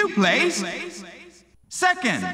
You place second.